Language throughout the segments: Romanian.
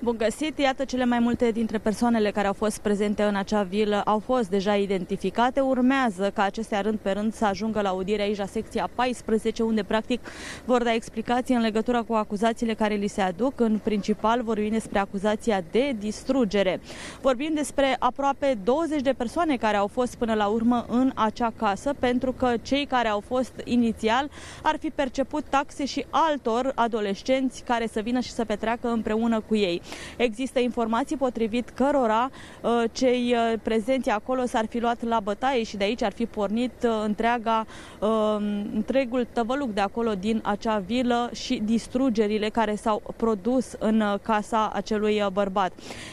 Bun găsit! Iată cele mai multe dintre persoanele care au fost prezente în acea vilă au fost deja identificate. Urmează ca acestea rând pe rând să ajungă la audiere aici la secția 14, unde practic vor da explicații în legătură cu acuzațiile care li se aduc. În principal vorbim despre acuzația de distrugere. Vorbim despre aproape 20 de persoane care au fost până la urmă în acea casă, pentru că cei care au fost inițial ar fi perceput taxe și altor adolescenți care să vină și să petreacă împreună cu ei. Există informații potrivit cărora uh, cei uh, prezenți acolo s-ar fi luat la bătaie și de aici ar fi pornit uh, întreaga, întregul tăvăluc de acolo din acea vilă și distrugerile care s-au produs în casa acelui bărbat.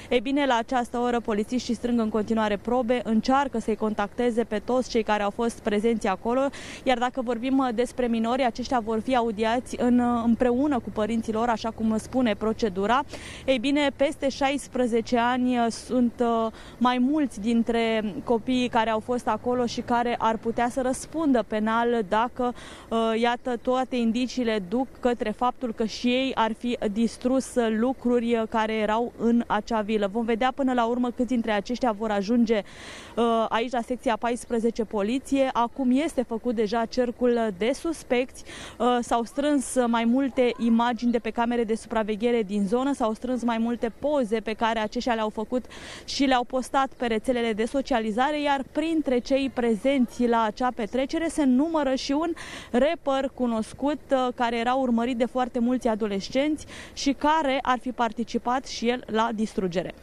Ei bine, la această oră polițiștii strâng în continuare probe, încearcă să-i contacteze pe toți cei care au fost prezenți acolo, iar dacă vorbim despre minori, aceștia vor fi audiați în, împreună cu părinților, așa cum spune procedura. Ei bine, peste 16 ani uh, sunt uh, mai mulți dintre copiii care au fost acolo și care ar putea să răspundă penal dacă, uh, iată, toate indiciile duc către faptul că și ei ar fi distrus lucruri care erau în acea vilă. Vom vedea până la urmă câți dintre aceștia vor ajunge aici la secția 14 poliție. Acum este făcut deja cercul de suspecți. S-au strâns mai multe imagini de pe camere de supraveghere din zonă, s-au strâns mai multe poze pe care aceștia le-au făcut și le-au postat pe rețelele de socializare, iar printre cei prezenți la acea petrecere se numără și un rapper cunoscut uh, care era urmărit de foarte mulți adolescenți și care ar fi participat și el la distrugere.